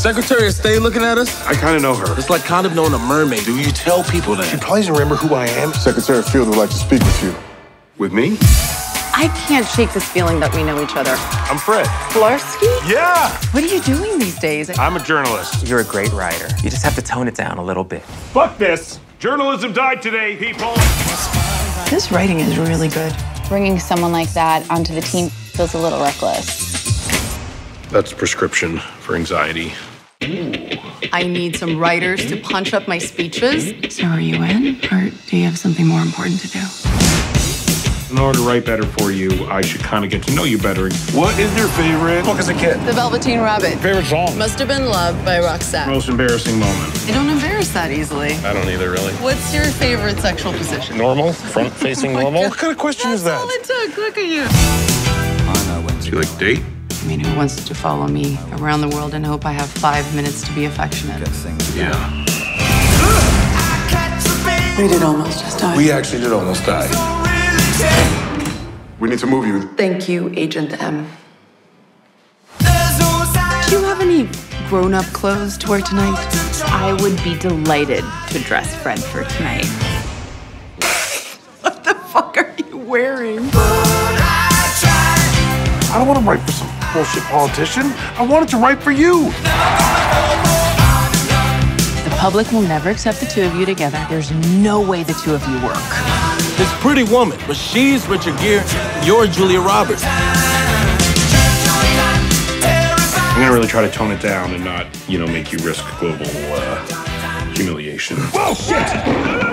Secretary of State looking at us? I kind of know her. It's like kind of knowing a mermaid. Do you tell people that? She that? probably doesn't remember who I am. Secretary Field would like to speak with you. With me? I can't shake this feeling that we know each other. I'm Fred. Flarsky? Yeah! What are you doing these days? I'm a journalist. You're a great writer. You just have to tone it down a little bit. Fuck this. Journalism died today, people. This writing is really good. Bringing someone like that onto the team feels a little reckless. That's prescription for anxiety. I need some writers to punch up my speeches. So are you in, or do you have something more important to do? In order to write better for you, I should kind of get to know you better. What is your favorite book as a kid? The Velveteen Rabbit. Favorite song? Must have been Love by Roxette. Most embarrassing moment? I don't embarrass that easily. I don't either, really. What's your favorite sexual position? Normal? Front facing normal? Oh what kind of question is that? All that? it took. Look at you. Do you like date? I mean, who wants to follow me around the world and hope I have five minutes to be affectionate? Yeah. We did almost just die. We actually did almost die. We need to move you. Thank you, Agent M. Do you have any grown-up clothes to wear tonight? I would be delighted to dress Fred for tonight. What the fuck are you wearing? I don't want to write for some bullshit politician. I wanted to write for you. The public will never accept the two of you together. There's no way the two of you work. This pretty woman, but she's Richard Gere. You're Julia Roberts. I'm gonna really try to tone it down and not, you know, make you risk global uh, humiliation. Whoa, shit!